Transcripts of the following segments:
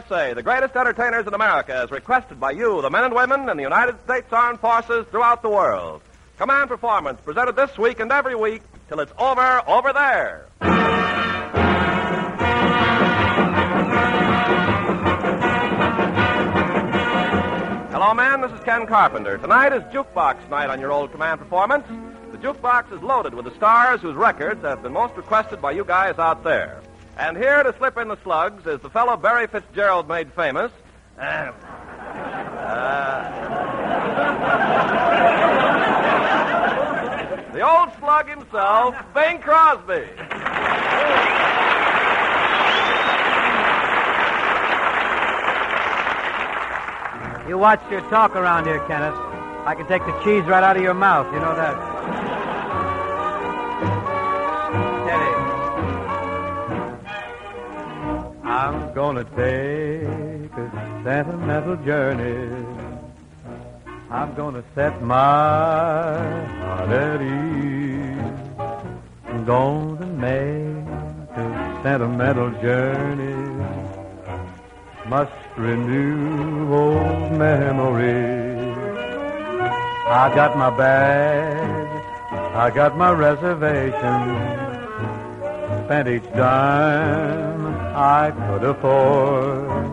USA, the greatest entertainers in America, as requested by you, the men and women in the United States Armed Forces throughout the world. Command Performance, presented this week and every week till it's over, over there. Hello, man. This is Ken Carpenter. Tonight is Jukebox night on your old command performance. The jukebox is loaded with the stars whose records have been most requested by you guys out there. And here to slip in the slugs is the fellow Barry Fitzgerald made famous. Uh, the old slug himself, Bing Crosby. You watch your talk around here, Kenneth. I can take the cheese right out of your mouth. You know that. I'm gonna take a sentimental journey. I'm gonna set my heart at ease. I'm gonna make a sentimental journey must renew old memories. I got my bag, I got my reservation, spent each dime I could afford.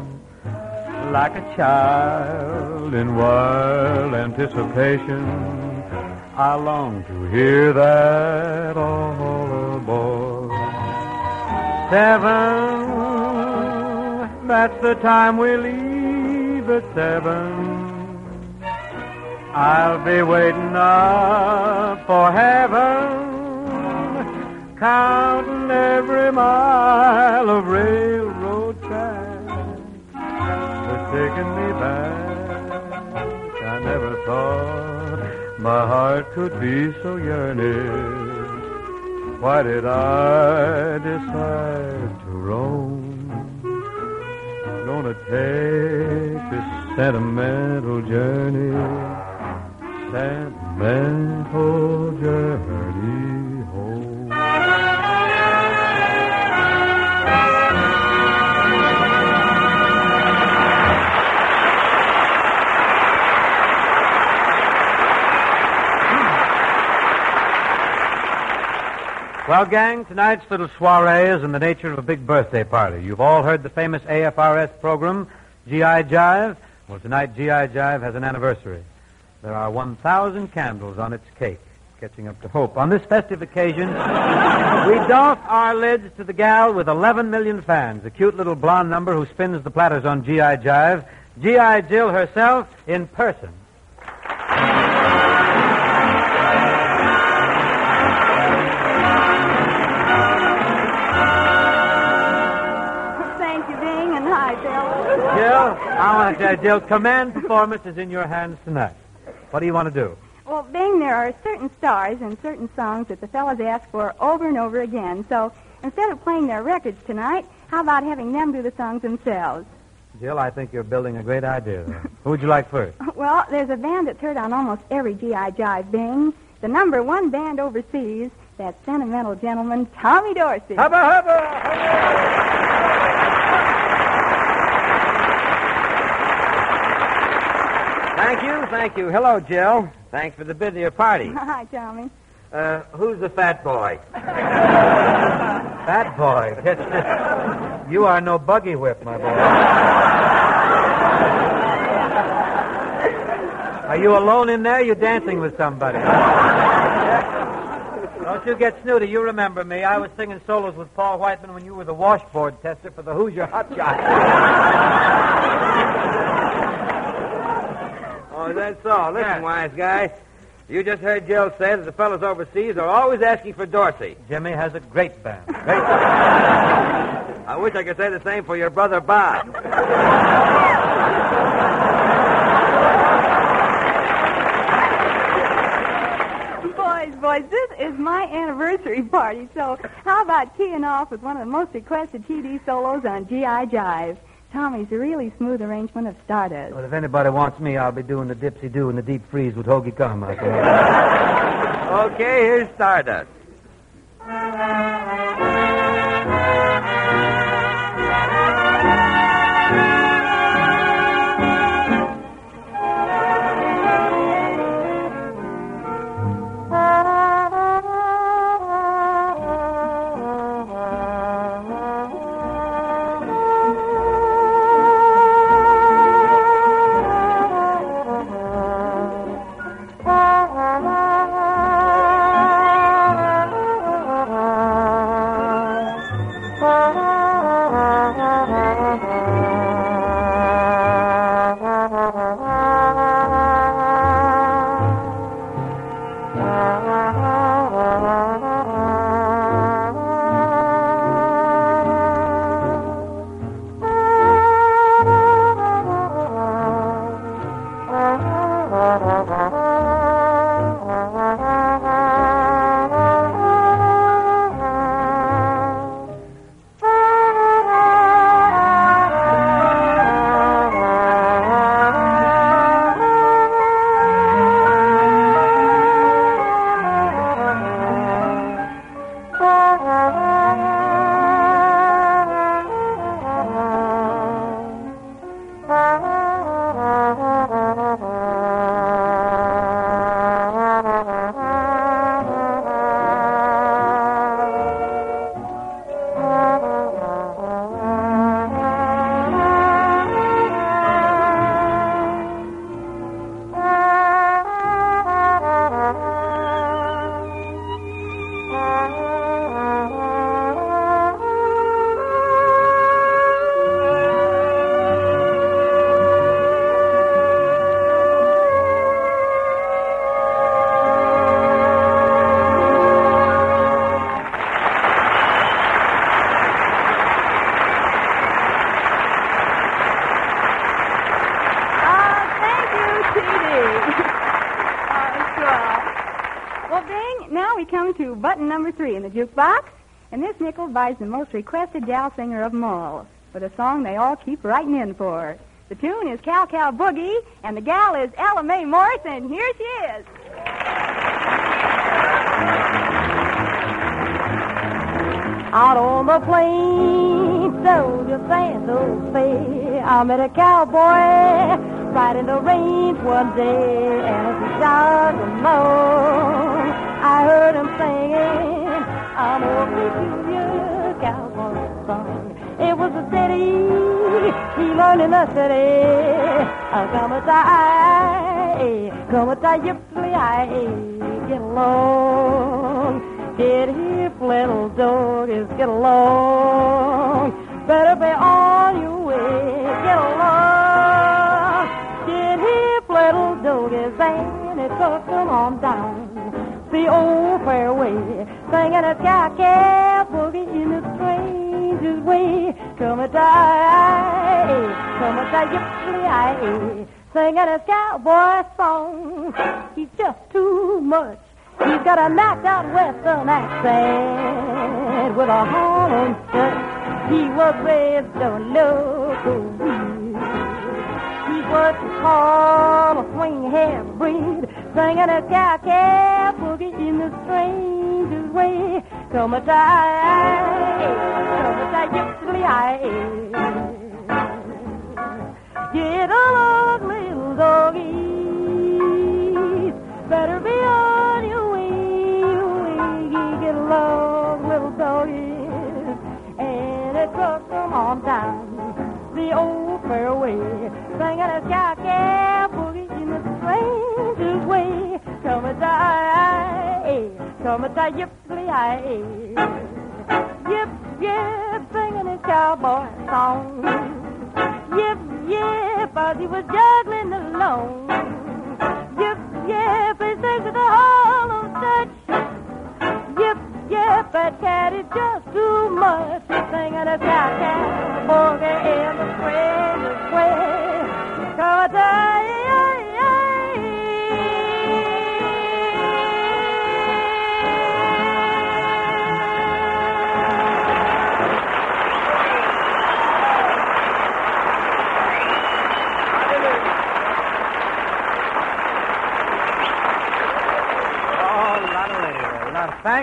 Like a child in wild anticipation, I long to hear that all aboard. Seven that's the time we leave at seven. I'll be waiting up for heaven, counting every mile of railroad track that's taking me back. I never thought my heart could be so yearning. Why did I decide to roam? gonna take this sentimental journey, sentimental journey Well, gang, tonight's little soiree is in the nature of a big birthday party. You've all heard the famous AFRS program, G.I. Jive. Well, tonight G.I. Jive has an anniversary. There are 1,000 candles on its cake, catching up to hope. On this festive occasion, we doff our lids to the gal with 11 million fans, a cute little blonde number who spins the platters on G.I. Jive, G.I. Jill herself in person. I want to say, Jill, command performance is in your hands tonight. What do you want to do? Well, Bing, there are certain stars and certain songs that the fellas ask for over and over again. So instead of playing their records tonight, how about having them do the songs themselves? Jill, I think you're building a great idea there. Who would you like first? Well, there's a band that's heard on almost every GI Jive Bing. The number one band overseas, that sentimental gentleman, Tommy Dorsey. Hubba, hubba, hubba! Thank you, thank you. Hello, Jill. Thanks for the bid of your party. Hi, Tommy. Uh, who's the fat boy? fat boy? you are no buggy whip, my boy. Are you alone in there? You're dancing with somebody? Don't you get snooty. You remember me. I was singing solos with Paul Whiteman when you were the washboard tester for the Hoosier Hot Shot. That's all. Listen, yeah. wise guy. You just heard Jill say that the fellows overseas are always asking for Dorsey. Jimmy has a great band. Great band. I wish I could say the same for your brother Bob. boys, boys, this is my anniversary party, so how about keying off with one of the most requested TD solos on G.I. Jive? Tommy's a really smooth arrangement of Stardust. Well, if anybody wants me, I'll be doing the dipsy do in the deep freeze with Hoagy Carmichael. okay, here's Stardust. Button number three in the jukebox. And this nickel buys the most requested gal singer of them all for the song they all keep writing in for. The tune is Cow Cow Boogie, and the gal is Ella Mae and here she is. Out on the plains, soldier sandals say, I met a cowboy in the range one day, and as he jogged along, I heard him singing, A peculiar cowboy song. It was a city he learned in the city. Come a die, come a die, you I get along. Get here, little doggies, get along. Better be on your way, get along. Get here, little doggies, and it took them on down the old fairway, singing a cow boogie in the strangest way. Come a die, come a die, I singing a cowboy song. He's just too much. He's got a knocked out western accent with a horn touch. He was raised on local weed. He was call a swing half breed, singing a cow boogie in the strangest way. Come a die, come a die, yippity come a die, yippity Yip, yip, singing a cowboy song. Yip, yip, as he was juggling along. Yip, yip, he sings with a hollow touch. Yip, yip, that cat is just too much. Singing a cow cow boogie in the stranger's way. Come a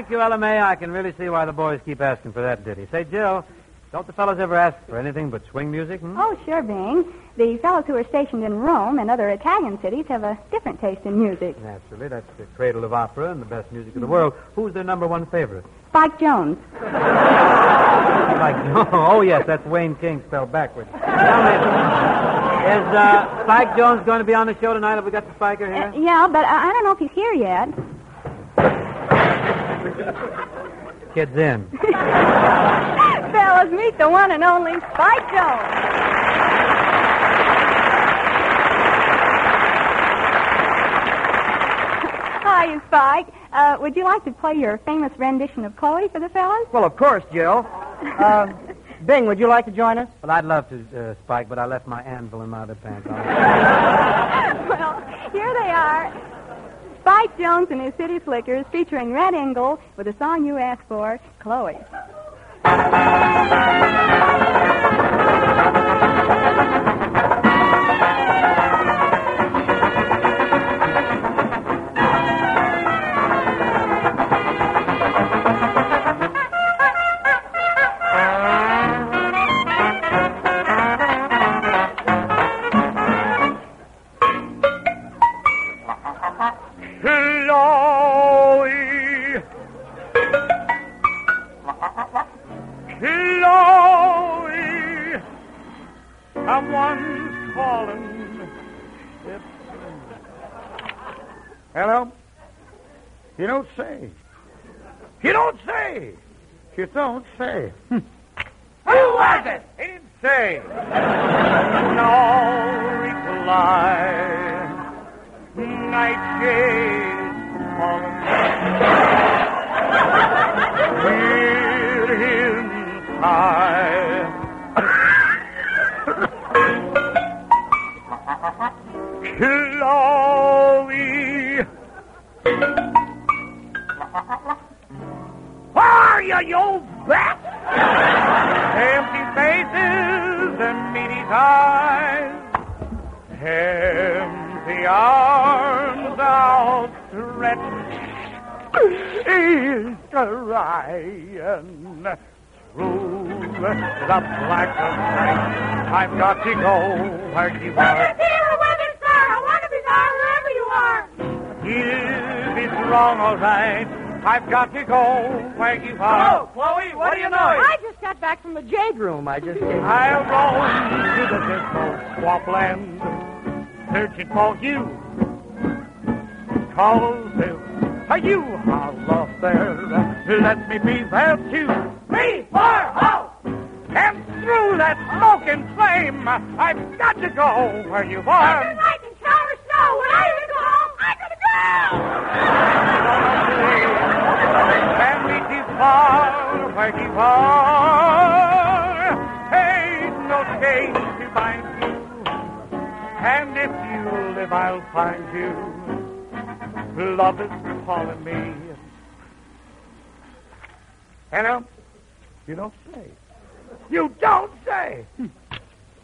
Thank you, Ella Mae. I can really see why the boys keep asking for that ditty. Say, Jill, don't the fellows ever ask for anything but swing music? Hmm? Oh, sure, Bing. The fellows who are stationed in Rome and other Italian cities have a different taste in music. Naturally, that's the cradle of opera and the best music of the world. Who's their number one favorite? Spike Jones. Like, oh, yes, that's Wayne King spelled backwards. Tell me, is uh, Spike Jones going to be on the show tonight? Have we got the spiker Uh, here? yeah, but I I don't know if he's here yet. Kid's in. Fellas, meet the one and only Spike Jones. Hi, Spike. Uh, would you like to play your famous rendition of Chloe for the fellas? Well, of course, Jill. Uh, Bing, would you like to join us? Well, I'd love to, uh, Spike, but I left my anvil in my other pants. well, here they are. Spike Jones and his City Slickers featuring Red Ingle with the song you asked for. Chloe. Someone's calling. Hello? You don't say. You don't say. You don't say. Hmm. Who was it? He didn't say. no reply. Night shades falling. Hear him sigh. Chloe. Are you, you old bat? Empty faces and meaty eyes. Empty arms outstretched. Is crying through the black of night. I've got to go where you are. If it's wrong, all right. I've got to go where you are. Chloe, what do you know? I just got back from the jade room. I just came. I'll roam to the dismal swampland, searching for you. Cause if you are lost there, let me be there too. Me for hope! And through that smoking flame, I've got to go where you are. Can't be too far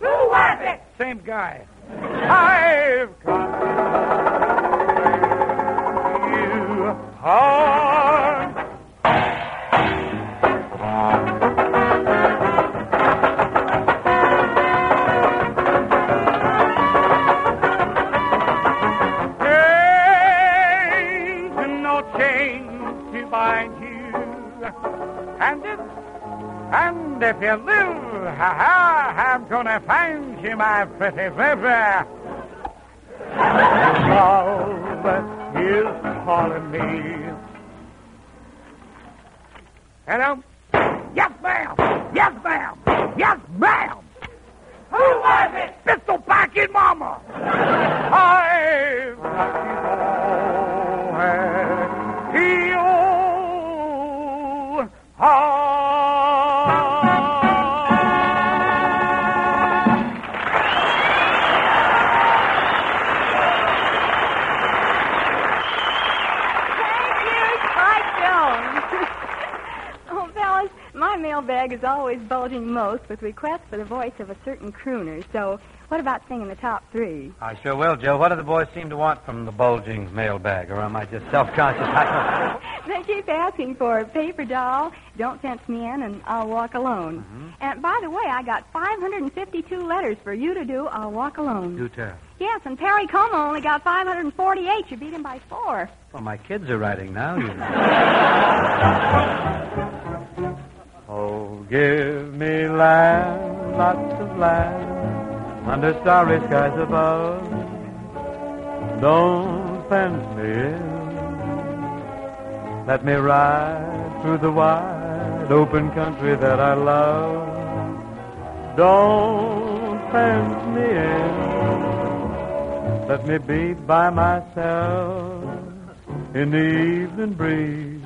Who was it? Same guy. I've got Ain't no to you. And if, and if you live, ha I'm gonna find you, my pretty baby. Love is calling me. Hello? Yes, ma'am. Yes, ma'am. Yes, ma'am. Who was it? Pistol packing mama. I've mailbag is always bulging most with requests for the voice of a certain crooner. So, what about singing the top three? I sure will, Joe. What do the boys seem to want from the bulging mailbag? Or am I just self-conscious? They keep asking for Paper Doll, Don't Fence Me In, and I'll Walk Alone. Mm-hmm. And by the way, I got 552 letters for you to do I'll Walk Alone. do tell. Yes, and Perry Como only got 548. You beat him by four. Well, my kids are writing now. You know. Under starry skies above. Don't fence me in. Let me ride through the wide open country that I love. Don't fence me in. Let me be by myself in the evening breeze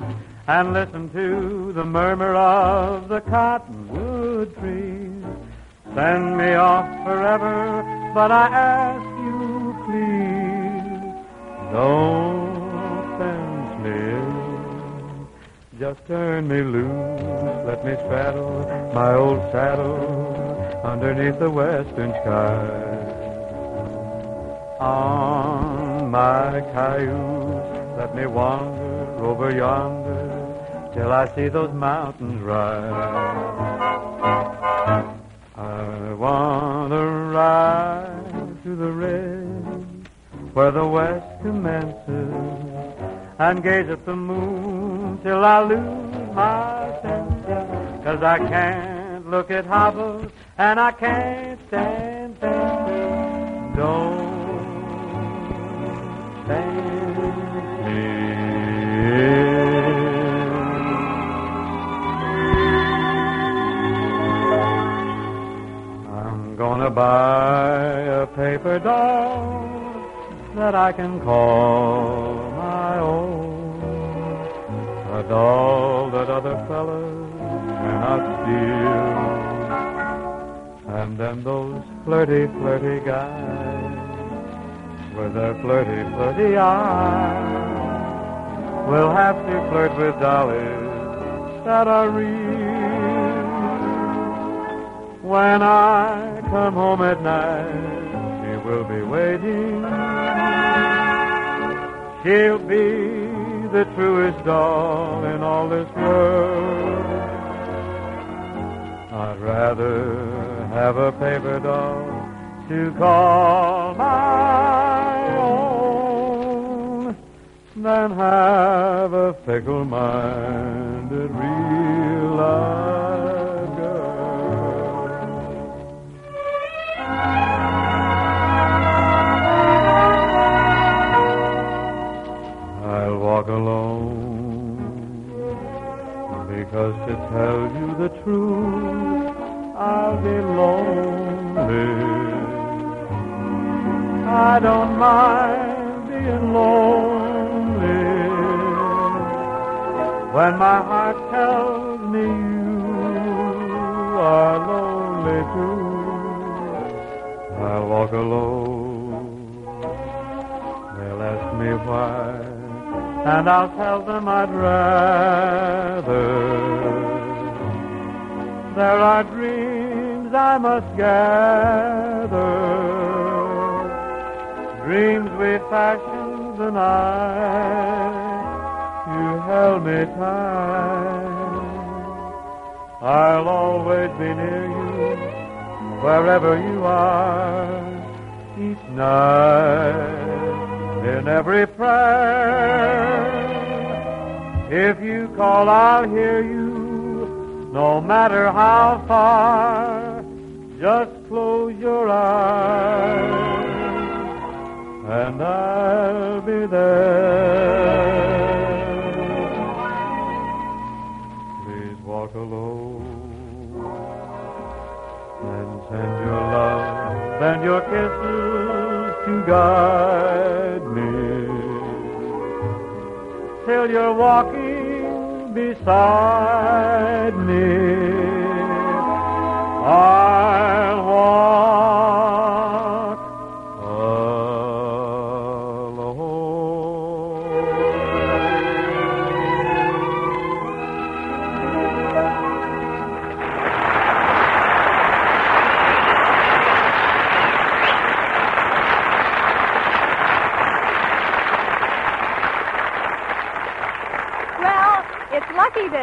and listen to the murmur of the cottonwood trees. Send me off forever, but I ask you, please, don't send me. Just turn me loose, let me straddle my old saddle underneath the western sky. On my cayuse, let me wander over yonder till I see those mountains rise. I want to ride to the ridge where the west commences and gaze at the moon till I lose my senses. Cause I can't look at hobbles and I can't stand things. Don't stand me. I'm gonna buy a paper doll that I can call my own. A doll that other fellas cannot steal. And then those flirty, flirty guys with their flirty, flirty eyes will have to flirt with dollies that are real. When I come home at night, she will be waiting. She'll be the truest doll in all this world. I'd rather have a paper doll to call my own than have a fickle-minded real live walk alone because to tell you the truth, I'll be lonely. I don't mind being lonely when my heart tells me you are lonely too. I'll walk alone. They'll ask me why, and I'll tell them I'd rather. There are dreams I must gather, dreams we fashioned the night you held me tight. I'll always be near you, wherever you are, each night, in every prayer. If you call, I'll hear you, no matter how far. Just close your eyes, and I'll be there. Please walk alone and send your love and your kisses to me till you're walking beside me. I'll walk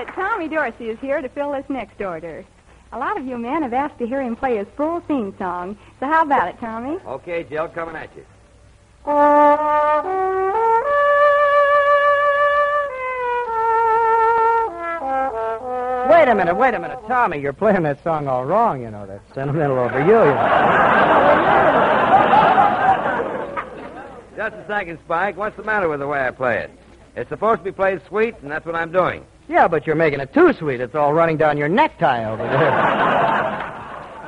that Tommy Dorsey is here to fill this next order. A lot of you men have asked to hear him play his full theme song. So how about it, Tommy? Okay, Jill, coming at you. Wait a minute, wait a minute. Tommy, you're playing that song all wrong, you know. That's sentimental over you. you know. Just a second, Spike. What's the matter with the way I play it? It's supposed to be played sweet, and that's what I'm doing. Yeah, but you're making it too sweet. It's all running down your necktie over there.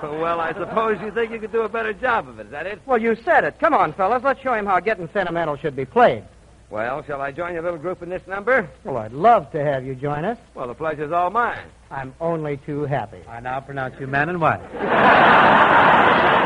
Well, I suppose you think you could do a better job of it. Is that it? well, you said it. Come on, fellas. Let's show him how getting sentimental should be played. Well, shall I join your little group in this number? Well, I'd love to have you join us. Well, the pleasure's all mine. I'm only too happy. I now pronounce you man and wife.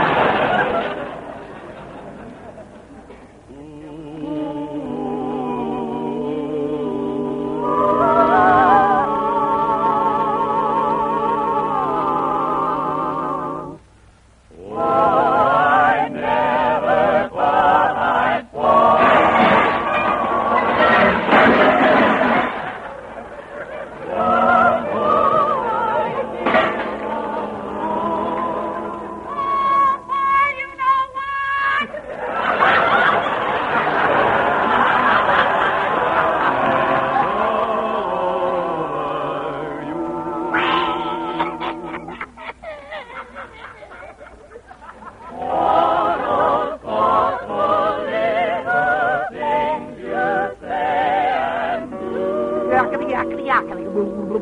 I'm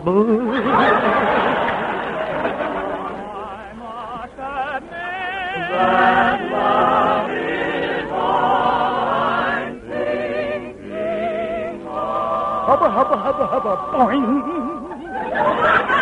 wobble. Hubba, hubba, hubba, hubba, boing.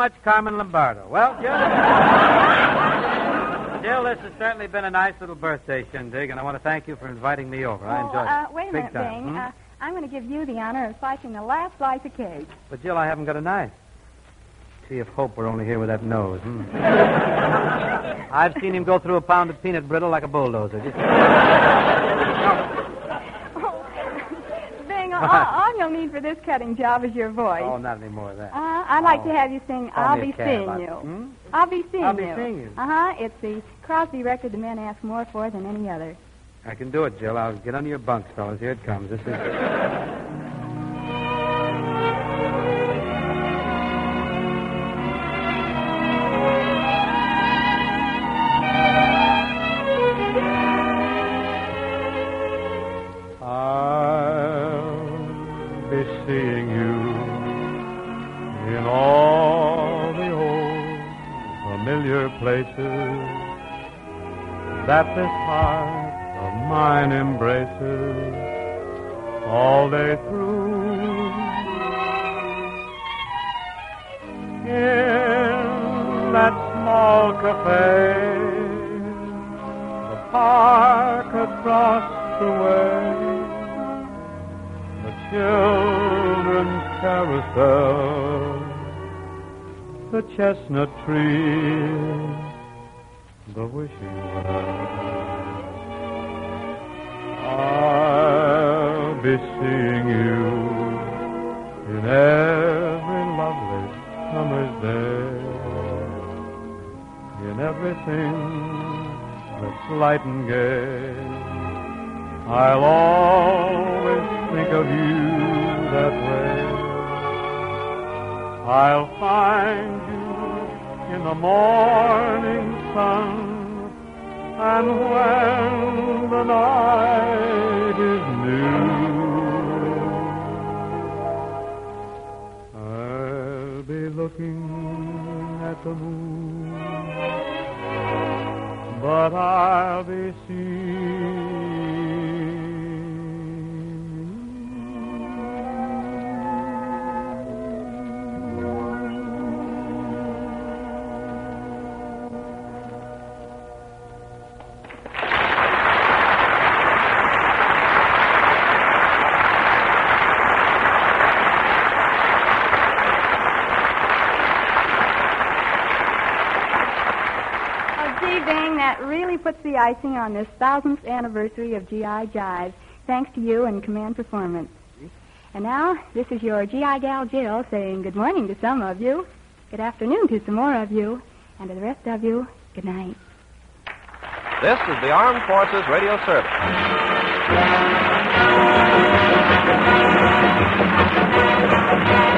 Much, Carmen Lombardo. Well, Jill. Jill, this has certainly been a nice little birthday shindig, and I want to thank you for inviting me over. I Oh, enjoyed uh, it. wait a Big minute, time. Bing. hmm? Uh, I'm going to give you the honor of slicing the last slice of cake. But, Jill, I haven't got a knife. See if Hope were only here with that nose. Hmm. I've seen him go through a pound of peanut brittle like a bulldozer. Just... All, all you'll need for this cutting job is your voice. Oh, not any more of that. Uh, I'd like Oh. to have you sing Call I'll Be. Seeing You. Hmm? I'll Be Seeing You. I'll Be You. Seeing You. Uh-huh. It's the Crosby record the men ask more for than any other. I can do it, Jill. I'll get under your bunks, fellas. Here it comes. This is. that this heart of mine embraces all day through. In that small cafe, the park across the way, the children's carousel, the chestnut tree, the wishing well. I'll be seeing you in every lovely summer's day. in everything that's light and gay. I'll always think of you that way. I'll find you in the morning sun, and when the night is new. I'll be looking at the moon, but I'll be Oh, that really puts the icing on this thousandth anniversary of G.I. Jive. Thanks to you and Command Performance. And now, this is your G.I. gal Jill saying good morning to some of you, good afternoon to some more of you, and to the rest of you, good night. This is the Armed Forces Radio Service.